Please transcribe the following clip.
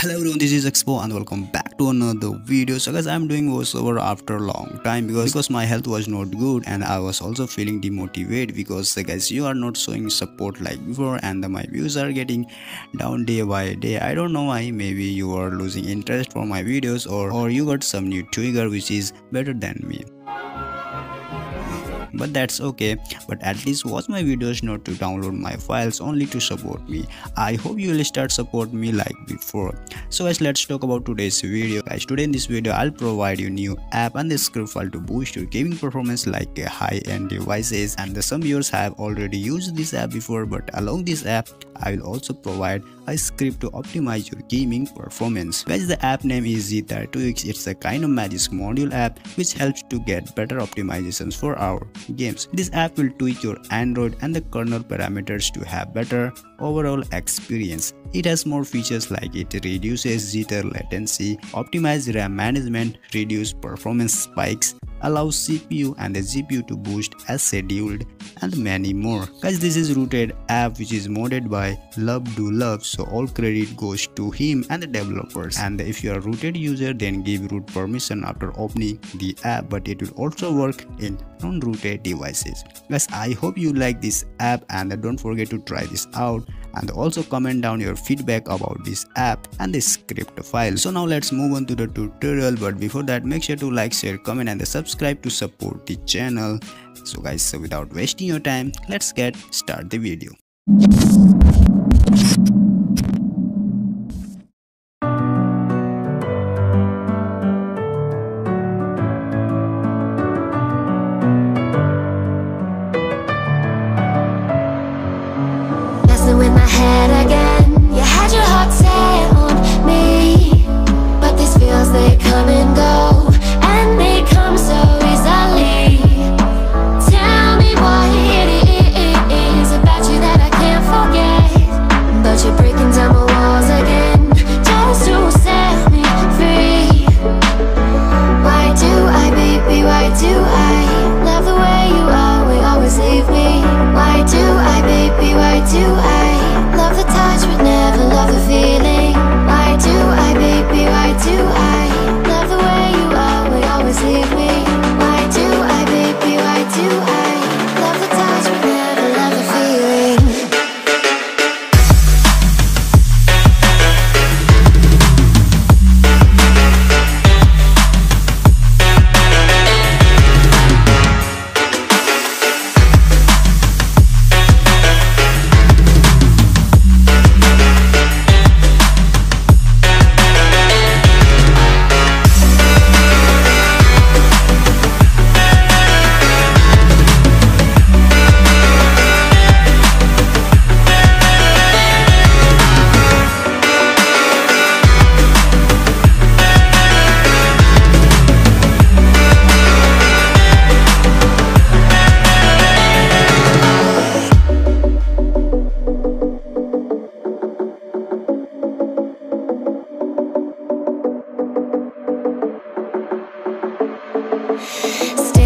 hello everyone this is Zexpo and welcome back to another video. So guys i'm doing voiceover after a long time because because my health was not good and i was also feeling demotivated because guys you are not showing support like before and my views are getting down day by day. I don't know why maybe you are losing interest for my videos or or you got some new trigger which is better than me but that's okay. But at least watch my videos not to download my files only to support me. I hope you will start support me like before. So guys let's talk about today's video. Guys today in this video i'll provide you new app and the script file to boost your gaming performance like high-end devices. And some viewers have already used this app before but along this app i will also provide a script to optimize your gaming performance guys the app name is z32x it's a kind of Magisk module app which helps to get better optimizations for our games. This app will tweak your Android and the kernel parameters to have better overall experience. It has more features like it reduces jitter latency, optimizes RAM management, reduce performance spikes, allows CPU and the GPU to boost as scheduled and many more. Guys this is rooted app which is modded by Love Do Love so all credit goes to him and the developers and if you are rooted user then give root permission after opening the app but it will also work in non-rooted devices. Guys I hope you like this app and don't forget to try this out and also comment down your feedback about this app and the script file. So now let's move on to the tutorial but before that make sure to like, share, comment and subscribe to support the channel. So guys so without wasting your time let's get start the video.